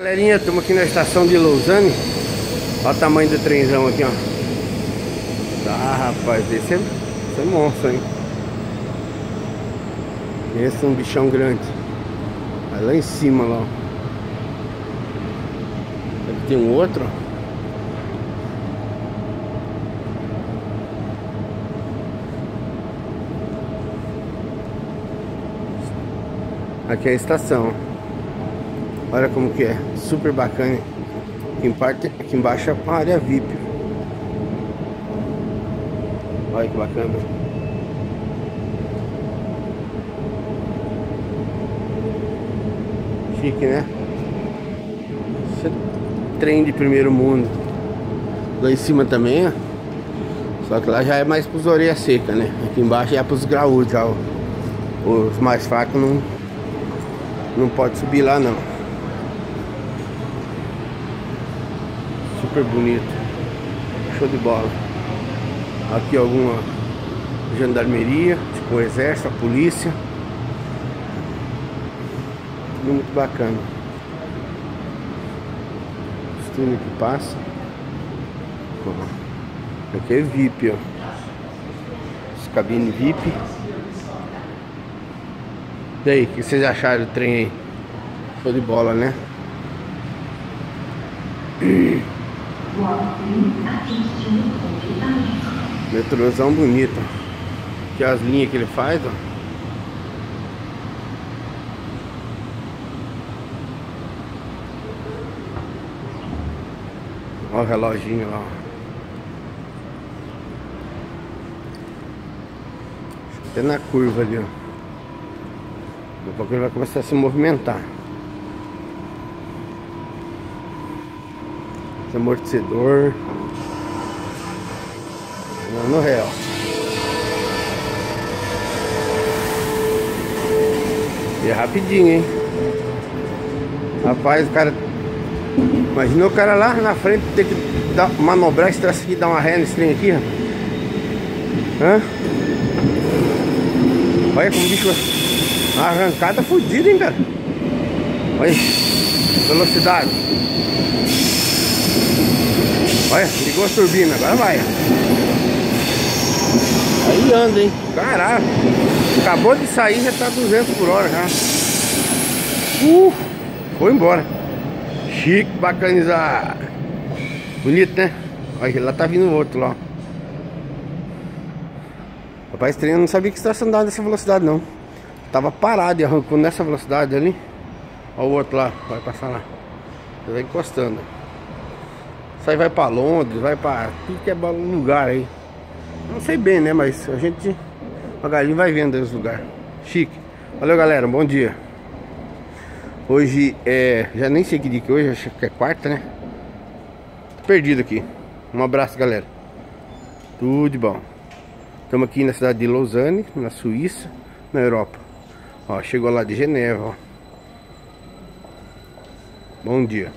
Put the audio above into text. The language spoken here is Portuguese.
Galerinha, estamos aqui na estação de Lausanne. Olha o tamanho do trenzão aqui, ó. Tá, rapaz, esse é, esse é monstro, hein? Esse é um bichão grande. Vai lá em cima, lá. Aqui tem um outro, ó. Aqui é a estação. Olha como que é. Super bacana. Aqui, em parte, aqui embaixo é a área VIP. Olha que bacana. Chique, né? Esse é trem de primeiro mundo. Lá em cima também, ó. Só que lá já é mais pros orelhas secas, né? Aqui embaixo é pros graúdos já. Os mais fracos não não pode subir lá não. Super bonito. Show de bola. Aqui alguma gendarmeria, tipo o exército, a polícia. Tudo muito bacana. Os túneis que passa. Aqui é VIP, ó. As cabines VIP. Aí, o que vocês acharam do trem aí? Show de bola, né? Metrôzão bonito. Aqui as linhas que ele faz, ó. Olha o reloginho lá. Até na curva ali, ó. Daqui a pouco ele vai começar a se movimentar. Esse amortecedor. No real. E é rapidinho, hein? Rapaz, o cara. Imagina o cara lá na frente ter que dar, manobrar esse traço aqui, dar uma ré nesse trem aqui, ó. Hã? Olha como bicho Arrancada fodida, hein, cara. Olha. Velocidade. Olha, ligou a turbina, agora vai. Aí anda, hein. Caralho. Acabou de sair, já tá 200 por hora já. Uh, foi embora. Chique, bacanizar. Bonito, né? Olha, lá tá vindo outro lá. Rapaz, treino não sabia que estação andando nessa velocidade não. Tava parado e arrancou nessa velocidade ali. Olha o outro lá, vai passar lá. Ele vai encostando. Isso aí vai pra Londres, vai pra tudo que é lugar aí. Não sei bem, né? Mas a gente devagarinho vai vendo os lugares. Chique. Valeu, galera. Bom dia. Hoje é. Já nem sei que dia que hoje, acho que é quarta, né? Tô perdido aqui. Um abraço, galera. Tudo de bom. Estamos aqui na cidade de Lausanne, na Suíça, na Europa. Ó, chegou lá de Geneva, ó. Bom dia.